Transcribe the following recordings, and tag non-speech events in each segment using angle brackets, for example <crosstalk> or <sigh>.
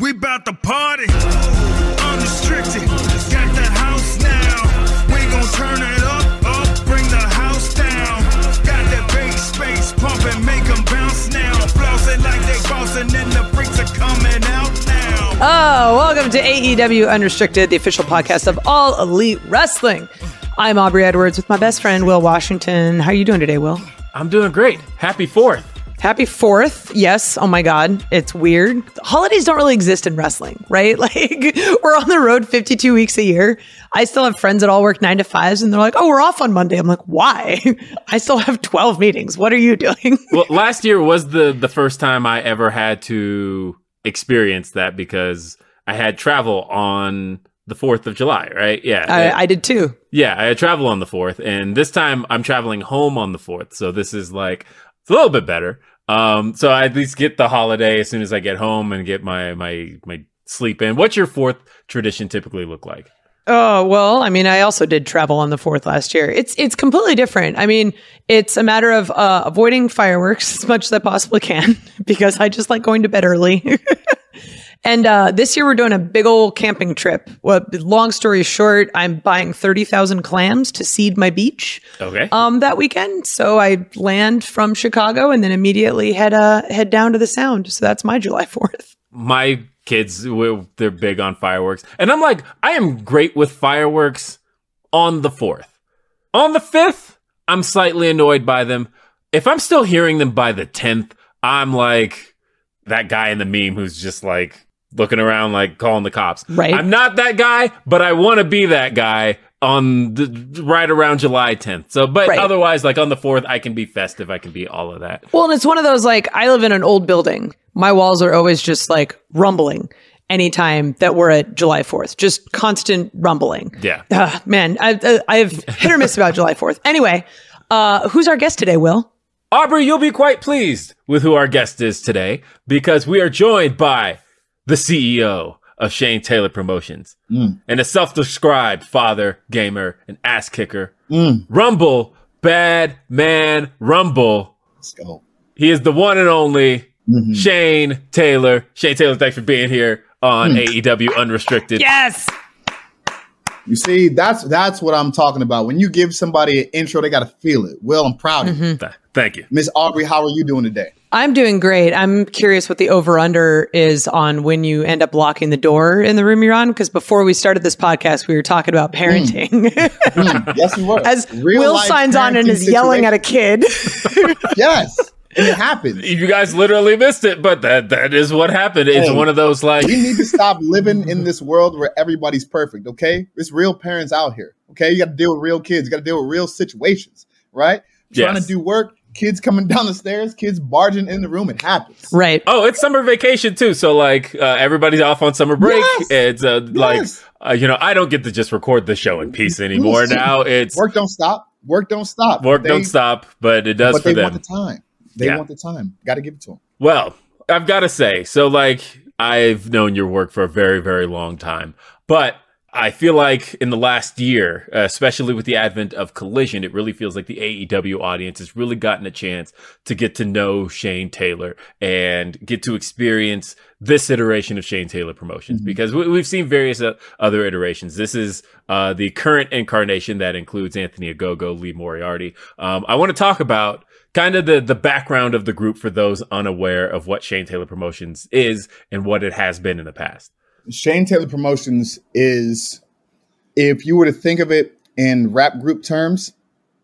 We bout to party, unrestricted. Got the house now. We gon' turn it up, up, bring the house down. Got that bass space pumping, make them bounce now. Flossing like they bossin', and the freaks are coming out now. Oh, welcome to AEW Unrestricted, the official podcast of All Elite Wrestling. I'm Aubrey Edwards with my best friend Will Washington. How are you doing today, Will? I'm doing great. Happy fourth. Happy fourth. Yes. Oh my God. It's weird. Holidays don't really exist in wrestling, right? <laughs> Like we're on the road 52 weeks a year. I still have friends that all work nine to fives and they're like, oh, we're off on Monday. I'm like, why? <laughs> I still have 12 meetings. What are you doing? <laughs> Well, last year was the the first time I ever had to experience that because I had travel on the 4th of July, right? Yeah. I, I did too. yeah, I had travel on the 4th and this time I'm traveling home on the 4th. So this is like it's a little bit better. Um so I at least get the holiday as soon as I get home and get my my my sleep in. What's your fourth tradition typically look like? Oh, well, I mean, I also did travel on the 4th last year. It's it's completely different. I mean, it's a matter of uh, avoiding fireworks <laughs> as much as I possibly can <laughs> because I just like going to bed early. <laughs> and uh, this year we're doing a big old camping trip. Well, long story short, I'm buying 30,000 clams to seed my beach Okay. um, that weekend. So I land from Chicago and then immediately head uh, head down to the Sound. So that's my July 4th. my kids they're big on fireworks and i'm like i am great with fireworks on the 4th on the 5th i'm slightly annoyed by them if i'm still hearing them by the 10th i'm like that guy in the meme who's just like looking around like calling the cops Right. i'm not that guy but i want to be that guy on the right around july 10th so but Right. otherwise like on the 4th i can be festive i can be all of that Well, and it's one of those like I live in an old building. My walls are always just like rumbling anytime that we're at July 4th, just constant rumbling. yeah Ah, man, I, I, I have hit or miss about July 4th. Anyway, uh, who's our guest today, Will? Aubrey, you'll be quite pleased with who our guest is today because we are joined by the CEO of Shane Taylor Promotions and a self described father, gamer, and ass kicker. Rumble, bad man, Rumble. Let's go. He is the one and only Mm-hmm. Shane Taylor. Shane Taylor, thanks for being here on hmm. AEW Unrestricted. Yes. You see, that's that's what I'm talking about. When you give somebody an intro, they got to feel it. Will, I'm proud of you. Mm-hmm. Th- Thank you. Miss Aubrey, how are you doing today? I'm doing great. I'm curious what the over under is on when you end up locking the door in the room you're on. Because before we started this podcast, we were talking about hmm. parenting. Mm, yes, we were. <laughs> As Real Will signs on and parenting is yelling at a kid. <laughs> yes, and it happened. You guys literally missed it, but that that is what happened. It's Hey. one of those like We need to stop living in this world where everybody's perfect. Okay, it's real parents out here. Okay, you got to deal with real kids. You got to deal with real situations. Right? Trying to do work. Kids coming <laughs> down the stairs. Kids barging in the room. It happens. right. Oh, it's summer vacation too. So like uh, everybody's off on summer break. Yes. It's uh, like uh, you know I don't get to just record the show in peace anymore. Now it's work, Work don't stop. Work don't stop. Work don't stop, but it does But for they them. want the time. They Yeah. want the time. Got to give it to them. Well, I've got to say, so like I've known your work for a very, very long time, but I feel like in the last year, especially with the advent of Collision, it really feels like the AEW audience has really gotten a chance to get to know Shane Taylor and get to experience this iteration of Shane Taylor Promotions because we, we've seen various uh, other iterations. This is uh, the current incarnation that includes Anthony Ogogo, Lee Moriarty. Um, I want to talk about kind of the the background of the group for those unaware of what Shane Taylor Promotions is and what it has been in the past. Shane Taylor Promotions is, if you were to think of it in rap group terms,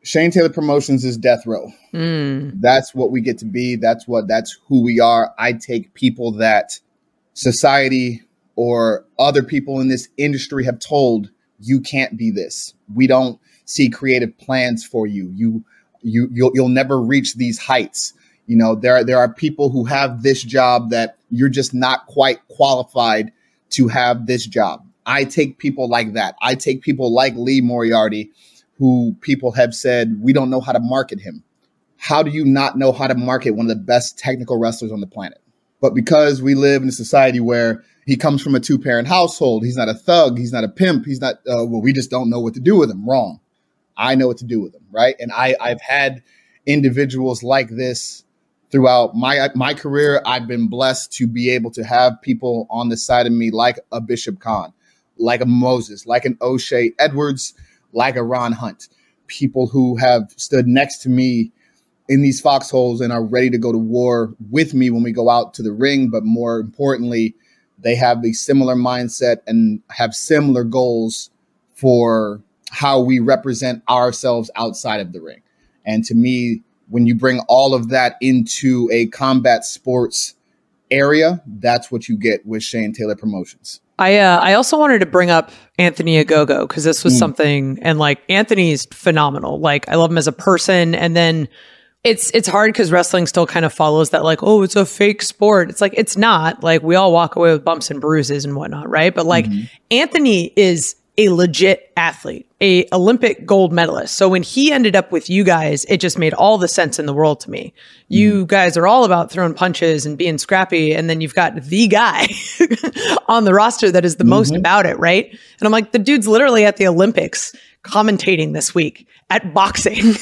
Shane Taylor Promotions is death row. Mm. That's what we get to be. That's what. That's who we are. I take people that society or other people in this industry have told you can't be this. We don't see creative plans for you. You you you'll, you'll never reach these heights. You know there there are people who have this job that you're just not quite qualified to have this job. I take people like that. I take people like Lee Moriarty, who people have said we don't know how to market him. How do you not know how to market one of the best technical wrestlers on the planet? But because we live in a society where he comes from a two parent household, he's not a thug, he's not a pimp, he's not, uh, well, we just don't know what to do with him. Wrong. I know what to do with them, right? And I, I've had individuals like this throughout my my career, I've been blessed to be able to have people on the side of me like a Bishop Kaun, like a Moses, like an O'Shea Edwards, like a Ron Hunt, people who have stood next to me in these foxholes and are ready to go to war with me when we go out to the ring. But more importantly, they have a similar mindset and have similar goals for how we represent ourselves outside of the ring. And to me, when you bring all of that into a combat sports area, that's what you get with Shane Taylor Promotions. I uh, I also wanted to bring up Anthony Ogogo because this was mm. something, and like Anthony's phenomenal. Like I love him as a person, and then it's it's hard because wrestling still kind of follows that like oh it's a fake sport. It's like it's not. Like we all walk away with bumps and bruises and whatnot, right? But like mm-hmm. Anthony is a legit athlete, a Olympic gold medalist. So when he ended up with you guys, it just made all the sense in the world to me. You mm-hmm. guys are all about throwing punches and being scrappy, and then you've got the guy <laughs> on the roster that is the mm-hmm. most about it, right? And I'm like, the dude's literally at the Olympics commentating this week at boxing.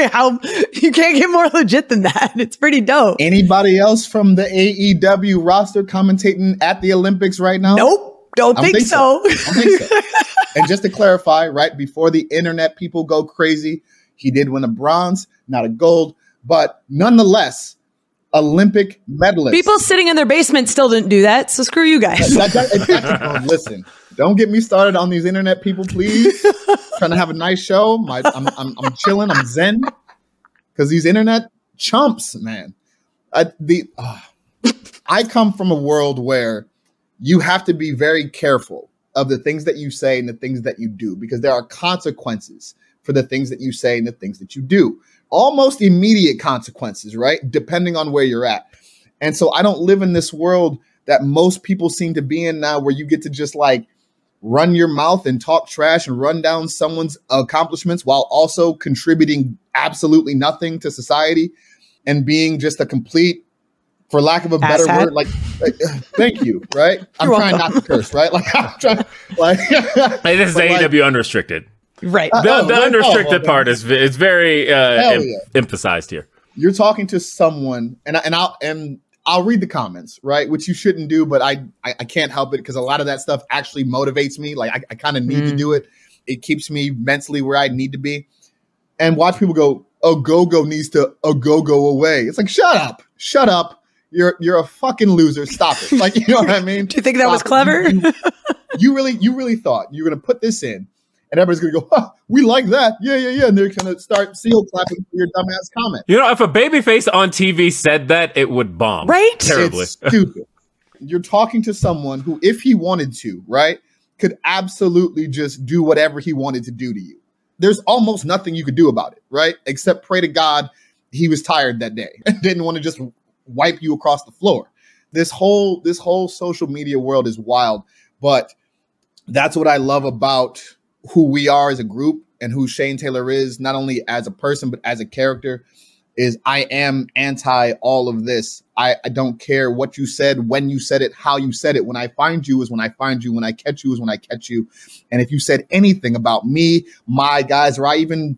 <laughs> How you can't get more legit than that. It's pretty dope. Anybody else from the AEW roster commentating at the Olympics right now? Nope. Don't, think, think, so. so. think so. <laughs> and just to clarify, right before the internet people go crazy, he did win a bronze, not a gold, but nonetheless, Olympic medalist. People sitting in their basement still didn't do that, so screw you guys. That, that, that, listen, don't get me started on these internet people, please. <laughs> Trying to have a nice show. My, I'm, I'm, I'm chilling. I'm zen because these internet chumps, man. I, the uh, I come from a world where you have to be very careful of the things that you say and the things that you do because there are consequences for the things that you say and the things that you do. Almost immediate consequences, right? Depending on where you're at. And so I don't live in this world that most people seem to be in now where you get to just like run your mouth and talk trash and run down someone's accomplishments while also contributing absolutely nothing to society and being just a complete for lack of a better word, like, like, thank you, right? <laughs> I'm You're trying welcome. not to curse, right? <laughs> Like, I'm trying, like, <laughs> hey, this is AEW like, unrestricted, right? The, oh, the unrestricted oh, part is is very uh, em- yeah. emphasized here. You're talking to someone, and and I'll and I'll read the comments, right? Which you shouldn't do, but I I, I can't help it because a lot of that stuff actually motivates me. Like, I, I kind of need mm. to do it. It keeps me mentally where I need to be, and watch people go. A go go needs to a go go away. It's like shut up, shut up you're you're a fucking loser. Stop it. Like you know what I <laughs> mean? Do you think that Stop was clever? You, you, really you really thought you were gonna put this in, and everybody's gonna go, huh, "We like that, yeah, yeah, yeah," and they're gonna start seal clapping for your dumbass comment. You know, if a babyface on TV said that, it would bomb, right? Terribly. It's stupid. You're talking to someone who, if he wanted to, right, could absolutely just do whatever he wanted to do to you. There's almost nothing you could do about it, right? Except pray to God he was tired that day <laughs> and didn't want to just wipe you across the floor. This whole this whole social media world is wild, but that's what I love about who we are as a group and who Shane Taylor is, not only as a person but as a character. Is I am anti all of this. I, I don't care what you said, when you said it, how you said it. When I find you is when I find you. When I catch you is when I catch you. And if you said anything about me, my guys, or I even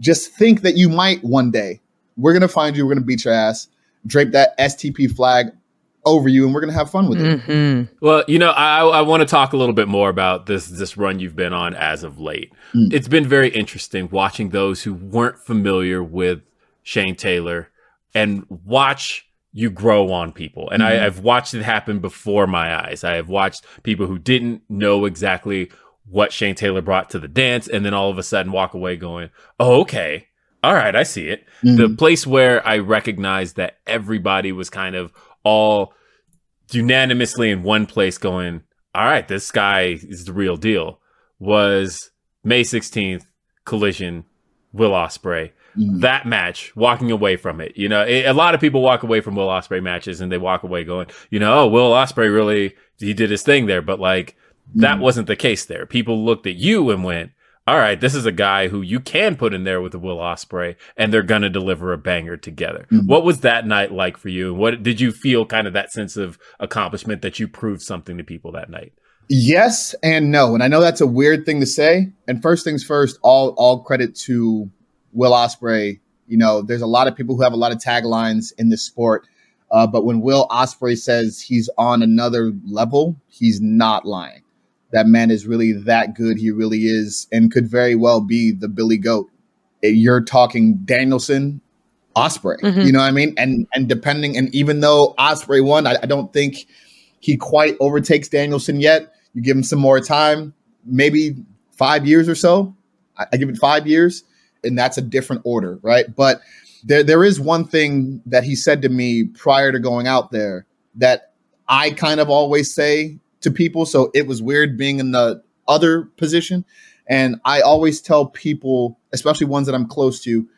just think that you might one day, we're gonna find you. We're gonna beat your ass drape that STP flag over you and we're gonna have fun with it. Mm-hmm. Well, you know, I, I want to talk a little bit more about this this run you've been on as of late. Mm. It's been very interesting watching those who weren't familiar with Shane Taylor and watch you grow on people. And mm-hmm. I, I've watched it happen before my eyes. I have watched people who didn't know exactly what Shane Taylor brought to the dance and then all of a sudden walk away going, Oh, okay all right, I see it. Mm-hmm. The place where I recognized that everybody was kind of all unanimously in one place going, all right, this guy is the real deal was May 16th, Collision, Will Ospreay. Mm-hmm. That match, walking away from it, you know, it, a lot of people walk away from Will Ospreay matches and they walk away going, you know, oh, Will Ospreay really he did his thing there, but like mm-hmm. that wasn't the case there. People looked at you and went, all right, this is a guy who you can put in there with a Will Ospreay, and they're gonna deliver a banger together. Mm-hmm. What was that night like for you? What did you feel? Kind of that sense of accomplishment that you proved something to people that night. Yes and no, and I know that's a weird thing to say. And first things first, all all credit to Will Ospreay. You know, there's a lot of people who have a lot of taglines in this sport. Uh, but when Will Osprey says he's on another level, he's not lying. That man is really that good. He really is, and could very well be the Billy Goat. You're talking Danielson, Ospreay. Mhm. You know what I mean? And and depending, and even though Ospreay won, I, I don't think he quite overtakes Danielson yet. You give him some more time, maybe five years or so. I, I give it five years, and that's a different order, right? But there there is one thing that he said to me prior to going out there that I kind of always say to people. So it was weird being in the other position. And I always tell people, especially ones that I'm close to,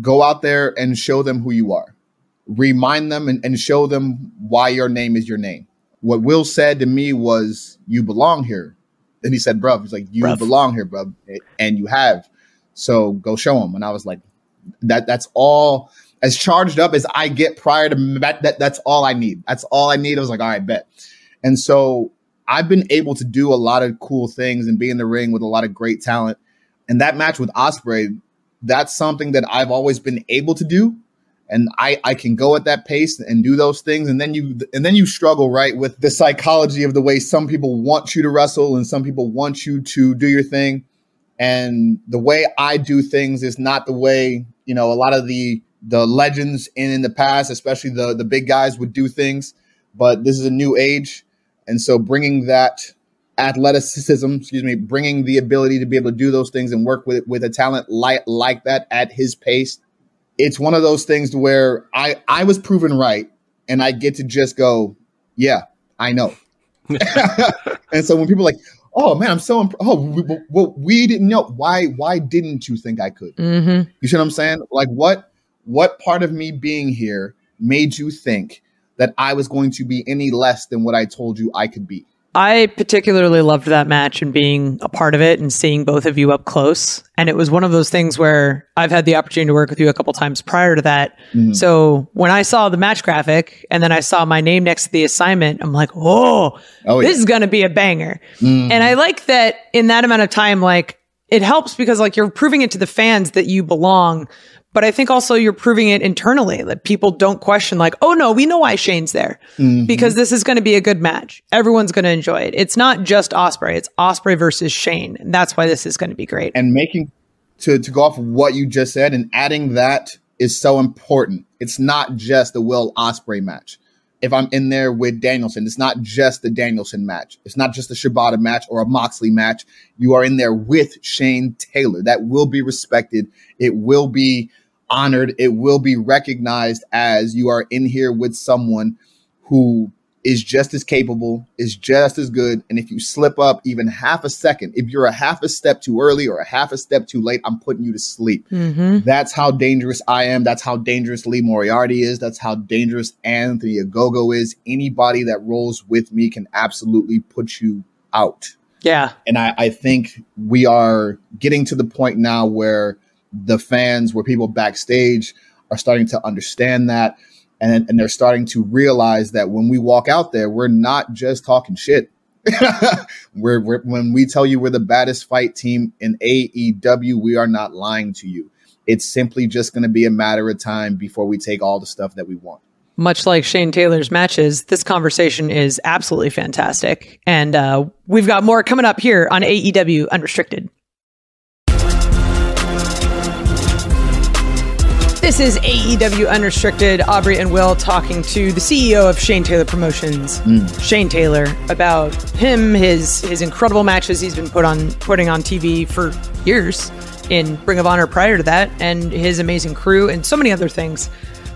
go out there and show them who you are. Remind them and, and show them why your name is your name. What Will said to me was, You belong here. And he said, Bruv, he's like, You Bruv. belong here, bruv. And you have. So go show them. And I was like, that that's all as charged up as I get prior to that, that that's all I need. That's all I need. I was like, all right, bet. And so I've been able to do a lot of cool things and be in the ring with a lot of great talent. And that match with Ospreay, that's something that I've always been able to do. And I, I can go at that pace and do those things. And then you and then you struggle, right, with the psychology of the way some people want you to wrestle and some people want you to do your thing. And the way I do things is not the way, you know, a lot of the the legends in in the past, especially the the big guys would do things. But this is a new age. And so bringing that athleticism, excuse me, bringing the ability to be able to do those things and work with with a talent like like that at his pace, it's one of those things where I I was proven right, and I get to just go, yeah, I know. <laughs> and so when people are like, oh man, I'm so imp- oh we, we- well we didn't know why why didn't you think I could? hmm You see what I'm saying? Like what what part of me being here made you think that I was going to be any less than what I told you I could be? I particularly loved that match and being a part of it and seeing both of you up close. And it was one of those things where I've had the opportunity to work with you a couple times prior to that. Mhm. So when I saw the match graphic and then I saw my name next to the assignment, I'm like, oh, Oh this is going to be a banger. Mhm. And I like that in that amount of time, like it helps because like you're proving it to the fans that you belong. But I think also you're proving it internally that people don't question like, oh no, we know why Shane's there Mhm. because this is going to be a good match. Everyone's going to enjoy it. It's not just Ospreay; it's Ospreay versus Shane, and that's why this is going to be great. and making to to go off of what you just said and adding that is so important. It's not just the Will Ospreay match. If I'm in there with Danielson, it's not just the Danielson match. It's not just the Shibata match or a Moxley match. You are in there with Shane Taylor. That will be respected. It will be honored. It will be recognized as you are in here with someone who is just as capable, is just as good. And if you slip up even half a second, if you're a half a step too early or a half a step too late, I'm putting you to sleep. Mm-hmm. That's how dangerous I am. That's how dangerous Lee Moriarty is. That's how dangerous Anthony Ogogo is. Anybody that rolls with me can absolutely put you out. Yeah, And I, I think we are getting to the point now where the fans, where people backstage are starting to understand that. And, and they're starting to realize that when we walk out there, we're not just talking shit. <laughs> we're, we're when we tell you we're the baddest fight team in AEW, we are not lying to you. It's simply just going to be a matter of time before we take all the stuff that we want. much like Shane Taylor's matches, this conversation is absolutely fantastic, and uh, we've got more coming up here on AEW Unrestricted. This is AEW Unrestricted. Aubrey and Will talking to the CEO of Shane Taylor Promotions, hmm. Shane Taylor, about him, his his incredible matches he's been put on putting on TV for years in Ring of Honor prior to that, and his amazing crew and so many other things.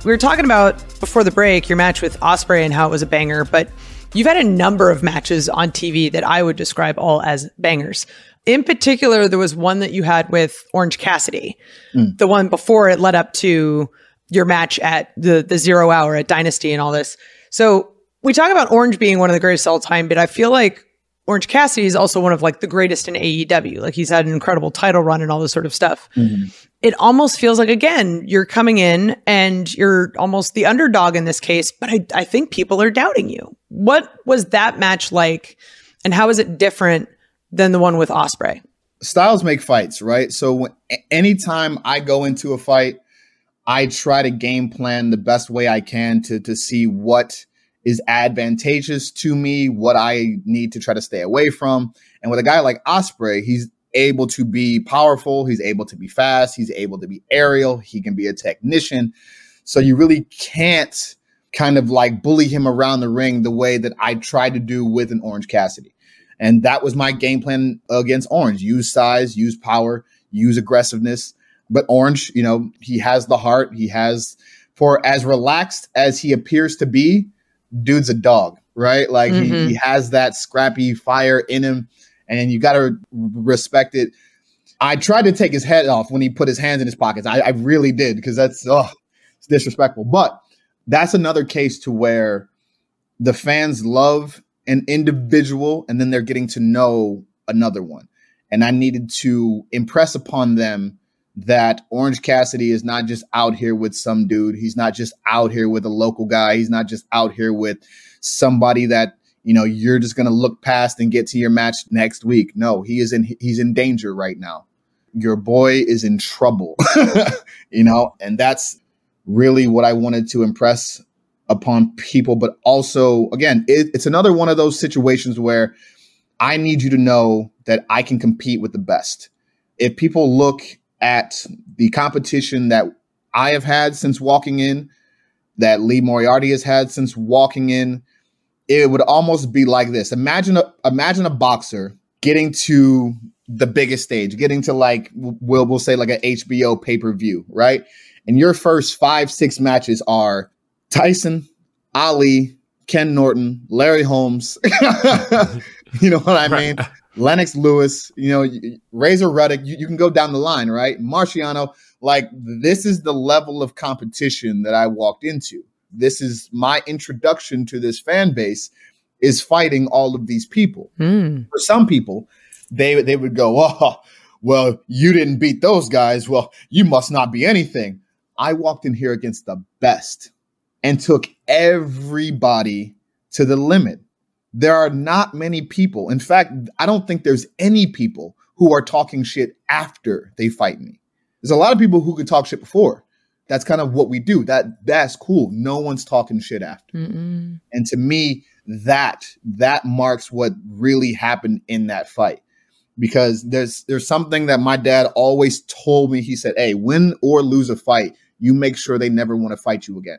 We were talking about before the break your match with Ospreay and how it was a banger, but you've had a number of matches on TV that I would describe all as bangers. In particular, there was one that you had with Orange Cassidy, mm. the one before it led up to your match at the the zero hour at Dynasty and all this. So we talk about Orange being one of the greatest all time, but I feel like Orange Cassidy is also one of like the greatest in AEW. Like he's had an incredible title run and all this sort of stuff. Mm-hmm. It almost feels like again you're coming in and you're almost the underdog in this case, but I, I think people are doubting you. What was that match like, and how is it different than the one with Ospreay? styles make fights, right? So when, anytime I go into a fight, I try to game plan the best way I can to to see what is advantageous to me, what I need to try to stay away from. And with a guy like Ospreay, he's able to be powerful, he's able to be fast, he's able to be aerial, he can be a technician. So you really can't kind of like bully him around the ring the way that I tried to do with an Orange Cassidy. And that was my game plan against Orange. Use size, use power, use aggressiveness. But Orange, you know, he has the heart. He has, for as relaxed as he appears to be, dude's a dog, right? Like mm-hmm. he, he has that scrappy fire in him, and you got to respect it. I tried to take his head off when he put his hands in his pockets. I, I really did because that's oh, it's disrespectful. But that's another case to where the fans love an individual and then they're getting to know another one. And I needed to impress upon them that Orange Cassidy is not just out here with some dude. He's not just out here with a local guy. He's not just out here with somebody that, you know, you're just going to look past and get to your match next week. No, he is in he's in danger right now. Your boy is in trouble. <laughs> you know, and that's really what I wanted to impress upon people, but also, again, it, it's another one of those situations where I need you to know that I can compete with the best. If people look at the competition that I have had since walking in, that Lee Moriarty has had since walking in, it would almost be like this. Imagine a imagine a boxer getting to the biggest stage, getting to like we'll we'll say like a HBO pay per view, right? And your first five six matches are Tyson, Ali, Ken Norton, Larry Holmes. <laughs> you know what I mean? Lennox Lewis, you know, Razor Ruddock, you, you, can go down the line, right? Marciano, like this is the level of competition that I walked into. This is my introduction to this fan base is fighting all of these people. Mm. For some people, they they would go, "Oh, well, you didn't beat those guys. Well, you must not be anything." I walked in here against the best and took everybody to the limit. There are not many people. In fact, I don't think there's any people who are talking shit after they fight me. There's a lot of people who could talk shit before. That's kind of what we do. That that's cool. No one's talking shit after. Mm-mm. And to me, that that marks what really happened in that fight. Because there's there's something that my dad always told me. He said, "Hey, win or lose a fight, you make sure they never want to fight you again."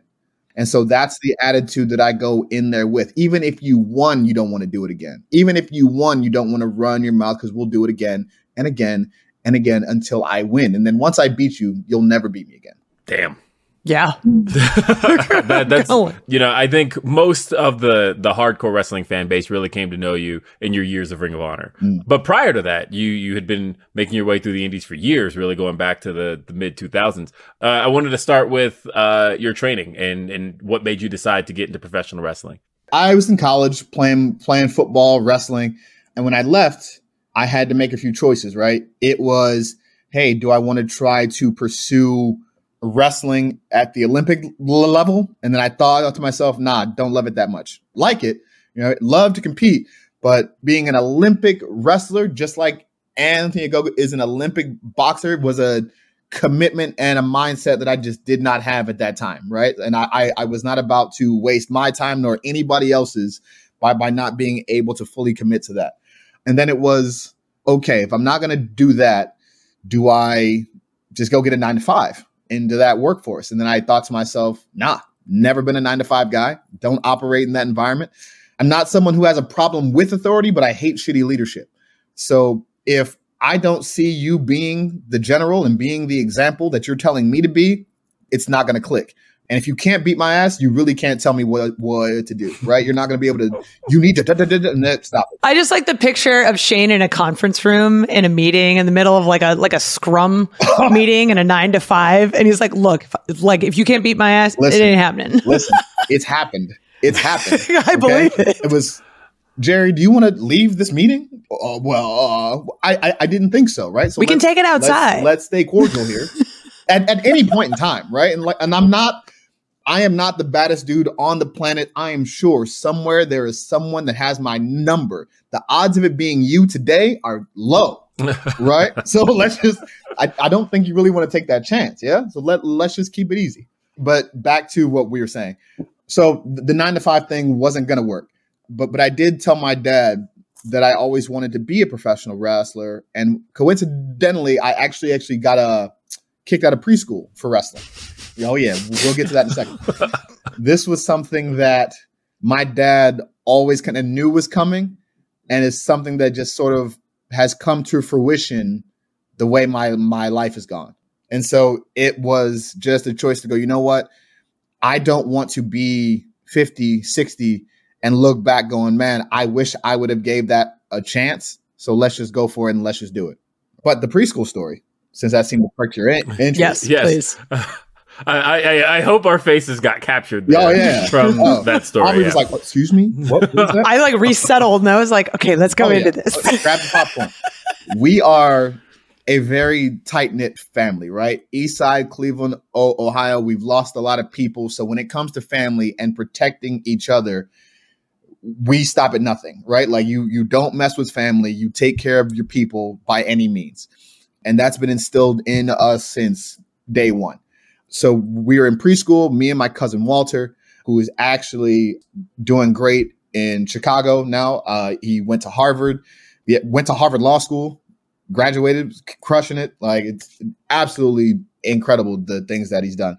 And so that's the attitude that I go in there with. Even if you won, you don't want to do it again. Even if you won, you don't want to run your mouth because we'll do it again and again and again until I win. And then once I beat you, you'll never beat me again. Damn. Yeah. <laughs> that, that's you know, I think most of the the hardcore wrestling fan base really came to know you in your years of Ring of Honor. Mm. But prior to that, you you had been making your way through the indies for years, really going back to the, the mid 2000s. Uh, I wanted to start with uh, your training and and what made you decide to get into professional wrestling. I was in college playing playing football, wrestling, and when I left, I had to make a few choices, right? It was, hey, do I want to try to pursue wrestling at the Olympic level. And then I thought to myself, nah, don't love it that much. Like it, you know, love to compete, but being an Olympic wrestler, just like Anthony Ogogo is an Olympic boxer, was a commitment and a mindset that I just did not have at that time, right? And I, I, I was not about to waste my time nor anybody else's by by not being able to fully commit to that. And then it was okay, if I'm not going to do that, do I just go get a nine to five? Into that workforce. And then I thought to myself, nah, never been a nine to five guy. Don't operate in that environment. I'm not someone who has a problem with authority, but I hate shitty leadership. So if I don't see you being the general and being the example that you're telling me to be, it's not going to click. And if you can't beat my ass, you really can't tell me what what to do, right? You're not going to be able to. <laughs> You need to da, da, da, and stop it. I just like the picture of Shane in a conference room in a meeting in the middle of like a like a scrum <laughs> meeting and a nine to five, and he's like, "Look, if, like if you can't beat my ass, listen, it ain't happening." <laughs> listen, it's happened. It's happened. I okay? believe it. It was Jerry, do you want to leave this meeting? Uh, well, uh, I, I, I didn't think so, right? So we can take it outside. Let's, let's stay cordial here. at, at any point in time, right? And like, and I'm not I am not the baddest dude on the planet. I am sure somewhere there is someone that has my number. The odds of it being you today are low. <laughs> right? So <laughs> let's just I, I don't think you really want to take that chance. Yeah. So let let's just keep it easy. But back to what we were saying. So the nine to five thing wasn't gonna work. But but I did tell my dad that I always wanted to be a professional wrestler. And coincidentally, I actually actually got a kicked out of preschool for wrestling. Oh yeah, we'll get to that in a second. <laughs> this was something that my dad always kind of knew was coming, and it's something that just sort of has come to fruition the way my my life has gone. And so it was just a choice to go, you know what? I don't want to be 50, 60 and look back going, man, I wish I would have gave that a chance. So let's just go for it and let's just do it. But the preschool story, since that seemed to perk your in- <laughs> interest. Yes, Yes. please. <laughs> I, I I hope our faces got captured. Oh, yeah. <laughs> from Oh, that story. I was yeah. like, "What, excuse me? What was that? I like resettled and I was like, okay, let's go Oh, into yeah. this. Okay, grab the popcorn. we are a very tight knit family, right? East Side, Cleveland, o- Ohio. We've lost a lot of people. So when it comes to family and protecting each other, we stop at nothing, right? Like you, you don't mess with family. You take care of your people by any means, and that's been instilled in us since day one. So we were in preschool. Me and my cousin Walter, who is actually doing great in Chicago now. Uh, he went to Harvard. He went to Harvard Law School, graduated, crushing it. Like it's absolutely incredible the things that he's done.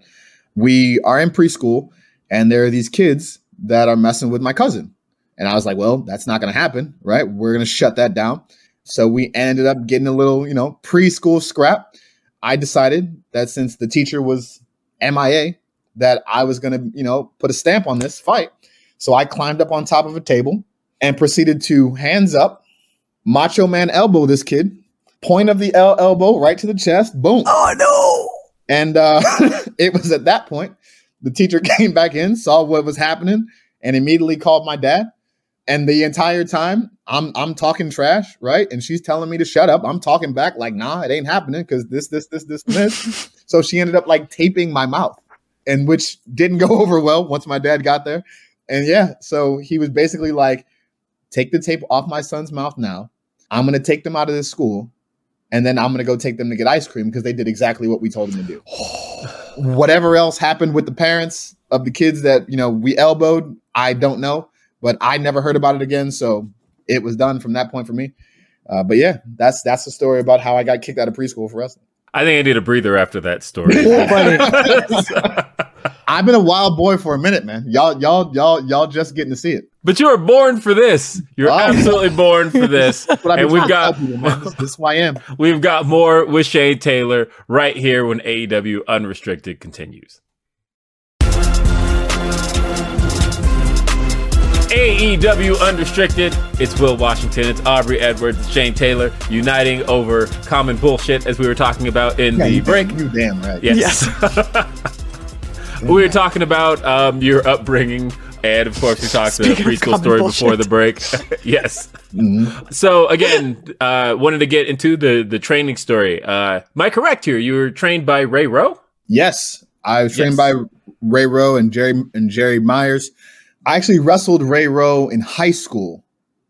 We are in preschool, and there are these kids that are messing with my cousin. And I was like, well, that's not going to happen, right? We're going to shut that down. So we ended up getting a little, you know, preschool scrap. I decided that since the teacher was MIA, that I was going to, you know, put a stamp on this fight. So I climbed up on top of a table and proceeded to hands up, macho man elbow this kid, point of the el- elbow right to the chest, boom. oh no. And uh, <laughs> it was at that point the teacher <laughs> came back in, saw what was happening, and immediately called my dad. And the entire time, I'm I'm talking trash, right? And she's telling me to shut up. I'm talking back like, nah, it ain't happening because this, this, this, this, this. <laughs> so she ended up like taping my mouth, and which didn't go <laughs> over well once my dad got there. And yeah, so he was basically like, take the tape off my son's mouth now. I'm gonna take them out of this school, and then I'm gonna go take them to get ice cream because they did exactly what we told them to do. <sighs> Whatever else happened with the parents of the kids that you know we elbowed, I don't know, but I never heard about it again. So it was done from that point for me. Uh, but yeah, that's that's the story about how I got kicked out of preschool for wrestling. I think I need a breather after that story. <laughs> <laughs> I've been a wild boy for a minute, man. Y'all, y'all, y'all, y'all just getting to see it. but you are born for this. You're Oh. absolutely born for this. <laughs> But and we've got tell people, man. This is who I am. we've got more with Shane Taylor right here when AEW Unrestricted continues. AEW Unrestricted. It's Will Washington. It's Aubrey Edwards. It's Shane Taylor uniting over common bullshit as we were talking about in Yeah, the you, break. You damn right. Yes. <laughs> we were talking about um, your upbringing, and of course, we talked the Speaking of preschool common story before the break. <laughs> <laughs> yes. Mhm. So again, uh, wanted to get into the the training story. Uh, am I correct here? You were trained by Ray Rowe. Yes, I was trained Yes. by Ray Rowe and Jerry and Jerry Myers. I actually wrestled Ray Rowe in high school.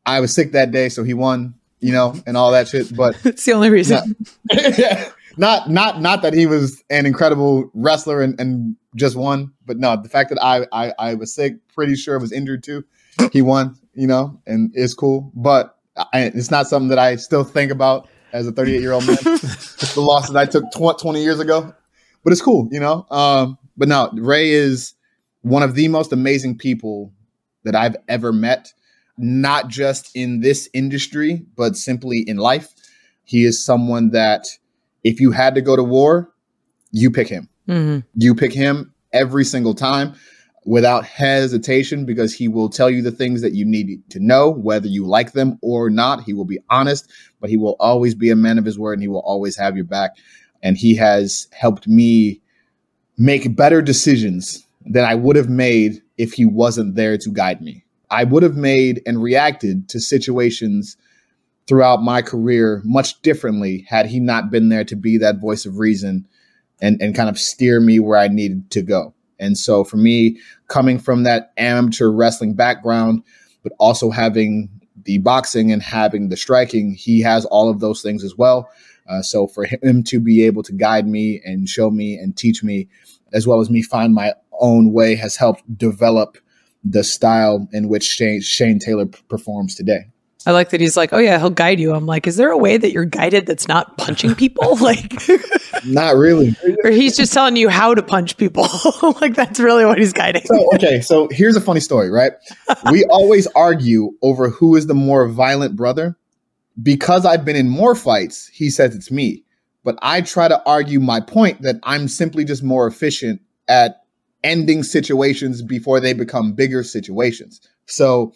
I was sick that day, so he won, you know, and all that shit. But <laughs> It's the only reason. <laughs> not not not that he was an incredible wrestler and, and just won, but no, the fact that I, I I was sick, pretty sure was injured too. He won, you know, and it's cool. But I, it's not something that I still think about as a 38 year old man. <laughs> the loss that I took tw- 20 years ago, but it's cool, you know. Um, but no, Ray is one of the most amazing people that I've ever met, not just in this industry, but simply in life. He is someone that if you had to go to war, you pick him. Mhm. You pick him every single time without hesitation because he will tell you the things that you need to know, whether you like them or not. He will be honest, but he will always be a man of his word and he will always have your back. And he has helped me make better decisions than I would have made if he wasn't there to guide me. I would have made and reacted to situations throughout my career much differently had he not been there to be that voice of reason and, and kind of steer me where I needed to go. And so for me, coming from that amateur wrestling background, but also having the boxing and having the striking, he has all of those things as well. Uh, so for him to be able to guide me and show me and teach me, as well as me find my own way, has helped develop the style in which Shane, Shane Taylor p- performs today. I like that he's like, oh yeah, he'll guide you. I'm like, is there a way that you're guided that's not punching people? <laughs> like, <laughs> Not really. or he's just telling you how to punch people. <laughs> like that's really what he's guiding. So, okay, so here's a funny story, right? We always argue over who is the more violent brother. Because I've been in more fights, he says it's me. But I try to argue my point that I'm simply just more efficient at ending situations before they become bigger situations. So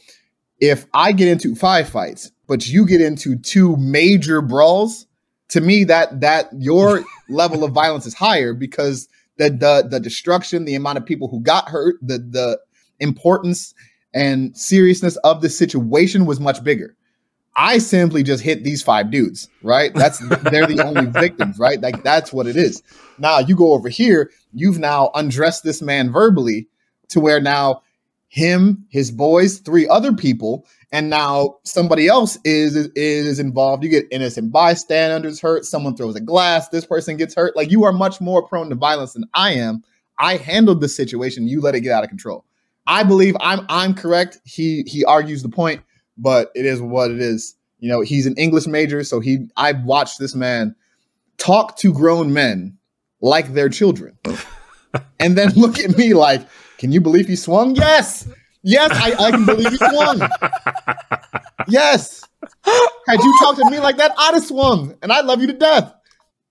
if I get into five fights, but you get into two major brawls, to me that that your <laughs> level of violence is higher because the the the destruction, the amount of people who got hurt, the the importance and seriousness of the situation was much bigger. I simply just hit these five dudes, right? That's they're the only <laughs> victims, right? Like that's what it is. Now you go over here, you've now undressed this man verbally to where now him, his boys, three other people, and now somebody else is is involved. You get innocent bystanders hurt. Someone throws a glass. This person gets hurt. Like you are much more prone to violence than I am. I handled the situation. You let it get out of control. I believe I'm I'm correct. He he argues the point, but it is what it is. You know, he's an English major, so he I watched this man talk to grown men like they're children, <laughs> and then look at me like, "Can you believe he swung?" Yes, yes, I, I can believe he swung. Yes. Had you talked to me like that, I'd have swung, and I love you to death.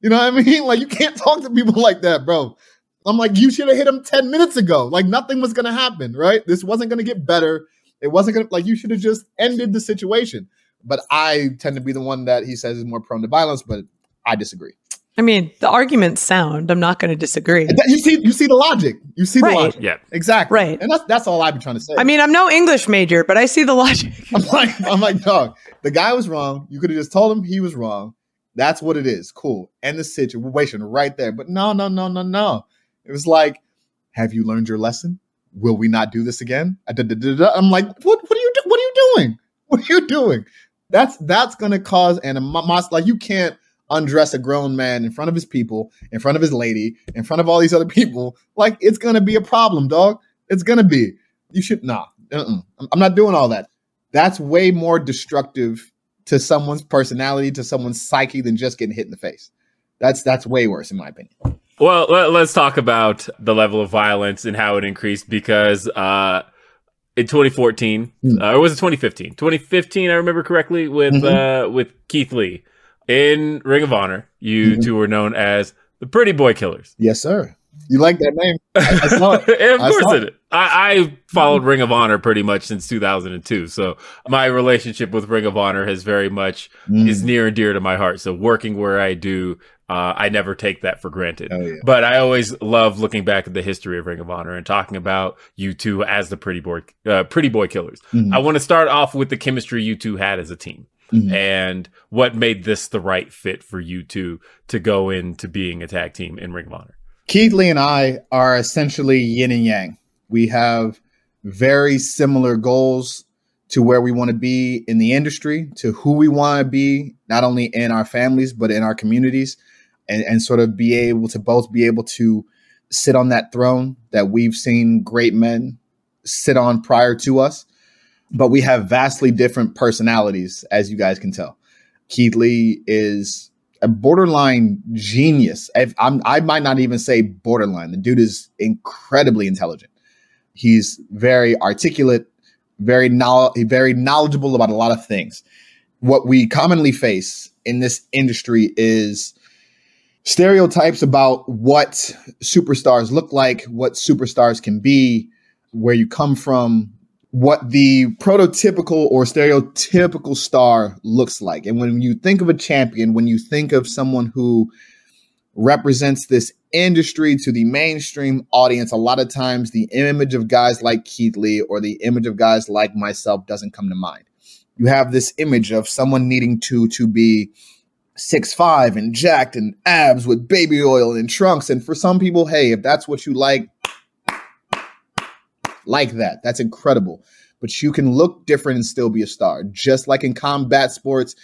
You know what I mean? Like you can't talk to people like that, bro. I'm like, you should have hit him 10 minutes ago. Like nothing was gonna happen, right? This wasn't gonna get better. It wasn't gonna like you should have just ended the situation. But I tend to be the one that he says is more prone to violence, but I disagree. I mean, the argument's sound. I'm not going to disagree. You see, you see the logic. You see Right. the logic. Yeah. Exactly. Right. And that's that's all I've been trying to say. I mean, I'm no English major, but I see the logic. <laughs> I'm like, I'm like, dog, the guy was wrong. You could have just told him he was wrong. That's what it is. Cool. End the situation right there. But no, no, no, no, no. It was like, have you learned your lesson? Will we not do this again? I'm like, what? What are you? What are you doing? <laughs> What are you doing? That's that's gonna cause animosity. Like you can't undress a grown man in front of his people, in front of his lady, in front of all these other <laughs> people. Like it's gonna be a problem, dog. It's gonna be. You should nah. Uh-uh. I'm not doing all that. That's way more destructive to someone's personality, to someone's psyche than just getting hit in the face. That's that's way worse in my opinion. Well, let, us talk about the level of violence and how it increased because uh, in 2014, Hmm. uh, or was it 2015? 2015, I remember correctly, with Mhm. uh, with Keith Lee in Ring of Honor. You Mhm. two were known as the Pretty Boy Killers. Yes, sir. You like that name? I, I <laughs> saw it. of I course it. is. I, I followed Ring of Honor pretty much since 2002, so my relationship with Ring of Honor has very much Mm. is near and dear to my heart. So working where I do, uh, I never take that for granted. Oh, yeah. But I always love looking back at the history of Ring of Honor and talking about you two as the pretty boy, uh, pretty boy killers. Mhm. I want to start off with the chemistry you two had as a team Mhm. and what made this the right fit for you two to go into being a tag team in Ring of Honor. Keith Lee and I are essentially yin and yang. We have very similar goals to where we want to be in the industry, to who we want to be, not only in our families, but in our communities, and, and sort of be able to both be able to sit on that throne that we've seen great men sit on prior to us. But we have vastly different personalities, as you guys can tell. Keith Lee is a borderline genius. I might not even say borderline. The dude is incredibly intelligent. He's very articulate, very knowl- very knowledgeable about a lot of things. What we commonly face in this industry is stereotypes about what superstars look like, what superstars can be, where you come from, what the prototypical or stereotypical star looks like. And when you think of a champion, when you think of someone who represents this industry to the mainstream audience, a lot of times the image of guys like Keith Lee or the image of guys like myself doesn't come to mind. You have this image of someone needing to to be six five and jacked and abs with baby oil and trunks. And for some people, hey, if that's what you like, like that. That's incredible. but you can look different and still be a star. Just like in combat sports,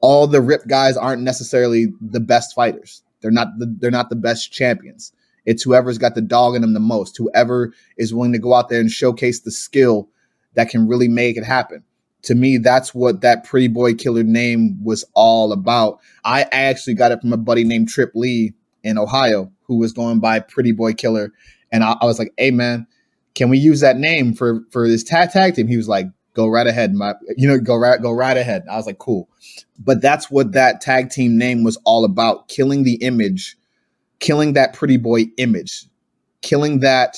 all the rip guys aren't necessarily the best fighters. They're not the, they're not the best champions. It's whoever's got the dog in them the most, whoever is willing to go out there and showcase the skill that can really make it happen. To me, that's what that pretty boy killer name was all about. I actually got it from a buddy named Trip Lee in Ohio who was going by Pretty Boy Killer. And I, I was like, hey man, can we use that name for for this tag tag team? He was like, go right ahead, my you know, go right go right ahead. I was like, cool. But that's what that tag team name was all about, killing the image killing that pretty boy image, killing that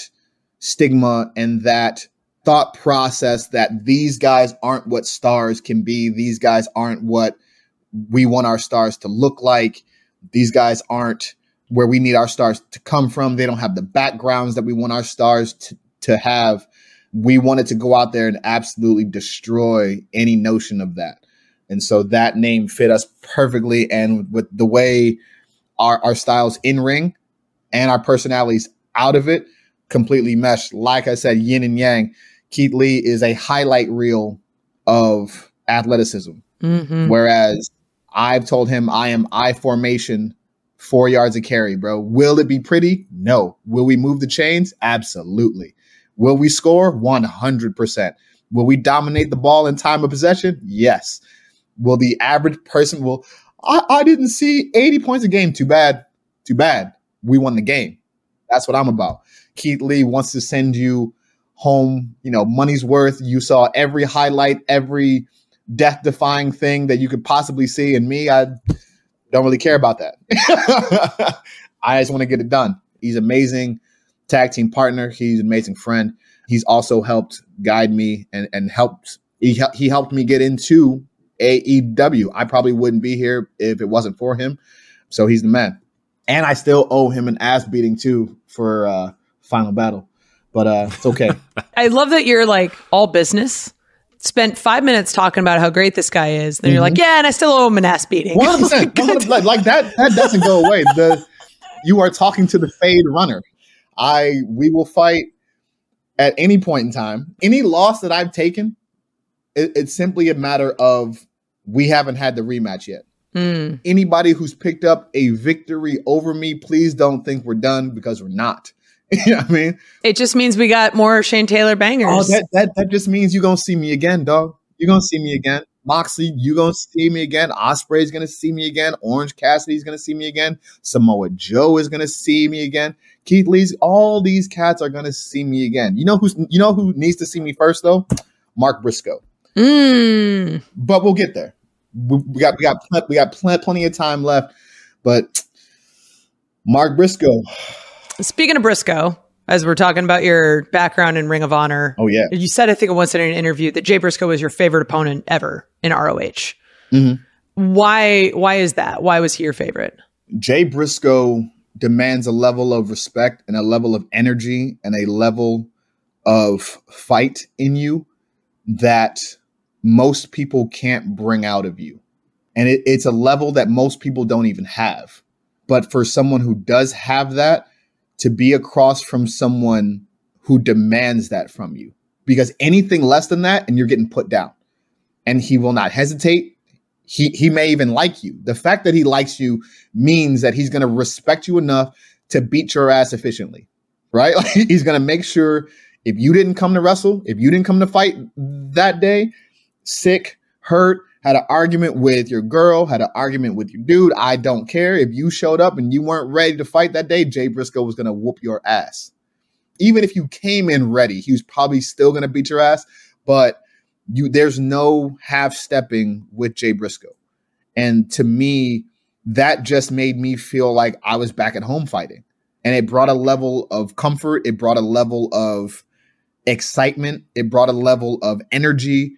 stigma and that thought process that these guys aren't what stars can be. These guys aren't what we want our stars to look like. These guys aren't where we need our stars to come from. They don't have the backgrounds that we want our stars to, to have. We wanted to go out there and absolutely destroy any notion of that. And so that name fit us perfectly. And with the way our, our styles in ring and our personalities out of it completely meshed. Like I said, yin and yang. Keith Lee is a highlight reel of athleticism. Mm-hmm. Whereas I've told him I am I formation, four yards of carry, bro. Will it be pretty? No. Will we move the chains? Absolutely. Will we score? 100%. Will we dominate the ball in time of possession? Yes. Will the average person will I, I didn't see 80 points a game. Too bad. Too bad. We won the game. That's what I'm about. Keith Lee wants to send you home, you know, money's worth. You saw every highlight, every death defying thing that you could possibly see. And me, I don't really care about that. <laughs> I just want to get it done. He's amazing tag team partner. He's an amazing friend. He's also helped guide me and, and helped he, he helped me get into AEW. I probably wouldn't be here if it wasn't for him. So he's the man. And I still owe him an ass beating too for uh final battle. But uh it's okay. <laughs> I love that you're like all business. Spent five minutes talking about how great this guy is. Then mm-hmm. you're like, yeah, and I still owe him an ass beating. 100%, 100%, <laughs> like, like that, that doesn't go away. The you are talking to the fade runner. I we will fight at any point in time. Any loss that I've taken, it, it's simply a matter of we haven't had the rematch yet. Mm. Anybody who's picked up a victory over me, please don't think we're done because we're not. <laughs> you know what I mean? It just means we got more Shane Taylor bangers. Oh, that, that, that just means you're going to see me again, dog. You're going to see me again. Moxley, you're going to see me again. Ospreay's going to see me again. Orange Cassidy's going to see me again. Samoa Joe is going to see me again. Keith Lee's, all these cats are going to see me again. You know who's, you know who needs to see me first though? Mark Briscoe. Mm. But we'll get there. We, we got we got we got pl- plenty of time left. But Mark Briscoe. Speaking of Briscoe, as we're talking about your background in Ring of Honor. Oh yeah, you said I think once in an interview that Jay Briscoe was your favorite opponent ever in ROH. Mm-hmm. Why? Why is that? Why was he your favorite? Jay Briscoe demands a level of respect and a level of energy and a level of fight in you that most people can't bring out of you. And it, it's a level that most people don't even have. But for someone who does have that, to be across from someone who demands that from you, because anything less than that, and you're getting put down. And he will not hesitate. He, he may even like you. The fact that he likes you means that he's going to respect you enough to beat your ass efficiently, right? <laughs> Like he's going to make sure if you didn't come to wrestle, if you didn't come to fight that day, sick, hurt, had an argument with your girl, had an argument with your dude. I don't care. If you showed up and you weren't ready to fight that day, Jay Briscoe was going to whoop your ass. Even if you came in ready, he was probably still going to beat your ass, but you there's no half stepping with Jay Briscoe. And to me, that just made me feel like I was back at home fighting. And it brought a level of comfort, it brought a level of excitement, it brought a level of energy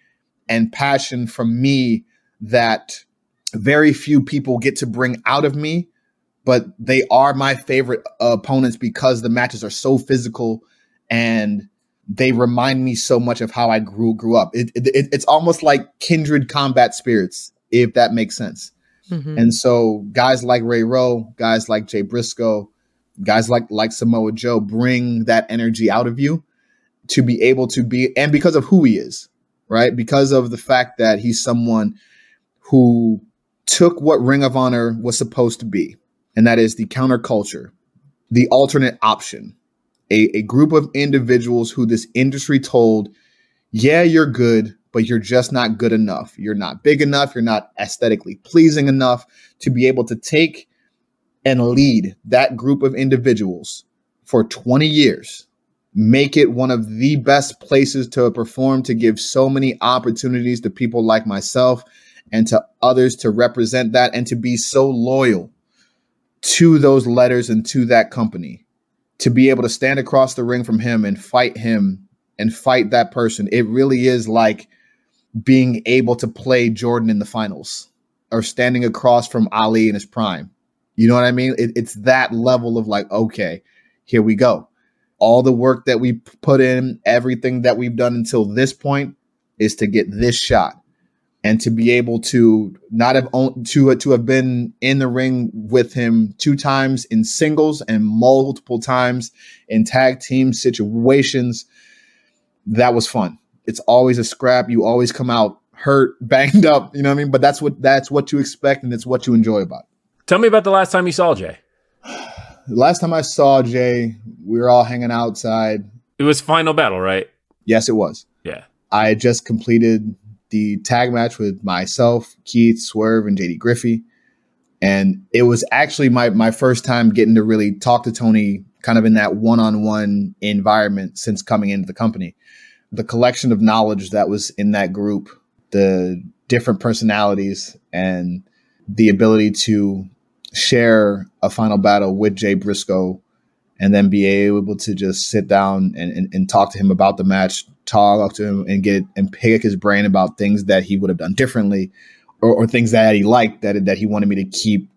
and passion from me that very few people get to bring out of me, but they are my favorite opponents because the matches are so physical and they remind me so much of how I grew grew up. It, it, it's almost like kindred combat spirits, if that makes sense. Mm-hmm. And so guys like Ray Rowe, guys like Jay Briscoe, guys like like Samoa Joe bring that energy out of you to be able to be, and because of who he is, right? Because of the fact that he's someone who took what Ring of Honor was supposed to be, and that is the counterculture, the alternate option, a, a group of individuals who this industry told, yeah, you're good, but you're just not good enough. You're not big enough. You're not aesthetically pleasing enough to be able to take and lead that group of individuals for 20 years, make it one of the best places to perform, to give so many opportunities to people like myself and to others to represent that and to be so loyal to those letters and to that company. To be able to stand across the ring from him and fight him and fight that person, it really is like being able to play Jordan in the finals or standing across from Ali in his prime. You know what I mean? It, it's that level of like, okay, here we go. All the work that we put in, everything that we've done until this point is to get this shot. And to be able to not have to to have been in the ring with him two times in singles and multiple times in tag team situations that was fun. It's always a scrap. You always come out hurt <laughs> banged up you know what i mean? But that's what that's what you expect and it's what you enjoy about it. tell me about the last time you saw jay last time i saw jay we were all hanging outside it was final battle right yes it was yeah i had just completed the tag match with myself, Keith, Swerve, and JD Griffey. And it was actually my my first time getting to really talk to Tony kind of in that one-on-one environment since coming into the company. The collection of knowledge that was in that group, the different personalities and the ability to share a final battle with Jay Briscoe and then be able to just sit down and, and, and talk to him about the match, talk to him and get and pick his brain about things that he would have done differently or, or things that he liked that that he wanted me to keep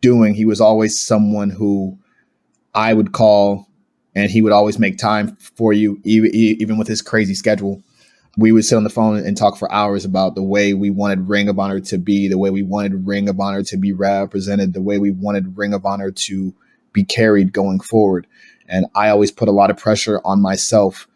doing. He was always someone who I would call and he would always make time for you even, even with his crazy schedule. We would sit on the phone and talk for hours about the way we wanted Ring of Honor to be, the way we wanted Ring of Honor to be represented, the way we wanted Ring of Honor to be carried going forward. And I always put a lot of pressure on myself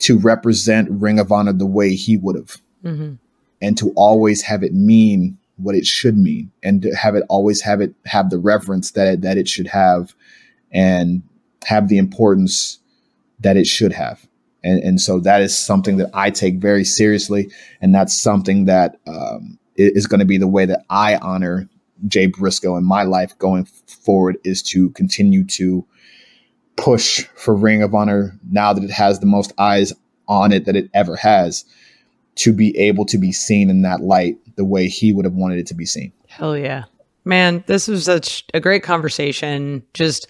to represent Ring of Honor the way he would have, mm-hmm. and to always have it mean what it should mean, and to have it always have it have the reverence that it, that it should have, and have the importance that it should have. And, and so that is something that I take very seriously, and that's something that um, is going to be the way that I honor Jay Briscoe in my life going forward is to continue to push for Ring of Honor now that it has the most eyes on it that it ever has to be able to be seen in that light the way he would have wanted it to be seen. Hell yeah. Man, this was such a great conversation. Just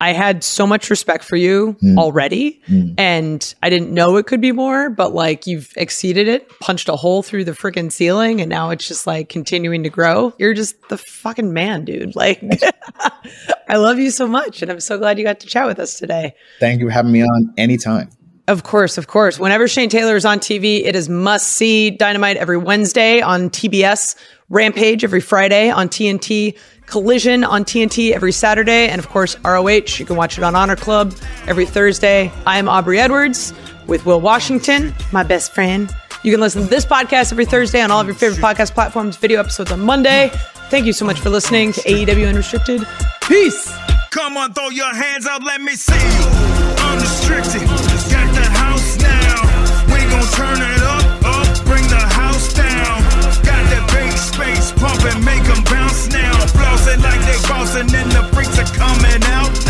I had so much respect for you mm. already, mm. and I didn't know it could be more, but like you've exceeded it, punched a hole through the freaking ceiling, and now it's just like continuing to grow. You're just the fucking man, dude. Like, <laughs> I love you so much, and I'm so glad you got to chat with us today. Thank you for having me on anytime. Of course, of course. Whenever Shane Taylor is on TV, it is must see Dynamite every Wednesday on TBS, Rampage every Friday on TNT, Collision on TNT every Saturday, and of course, ROH. You can watch it on Honor Club every Thursday. I am Aubrey Edwards with Will Washington, my best friend. You can listen to this podcast every Thursday on all of your favorite podcast platforms, video episodes on Monday. Thank you so much for listening to AEW Unrestricted. Peace. Come on, throw your hands up, let me see you. Unrestricted. Got the house now. We gon' turn it up, up, bring the house down. Got that big space pumping, make flossing like they bossing and the freaks are coming out.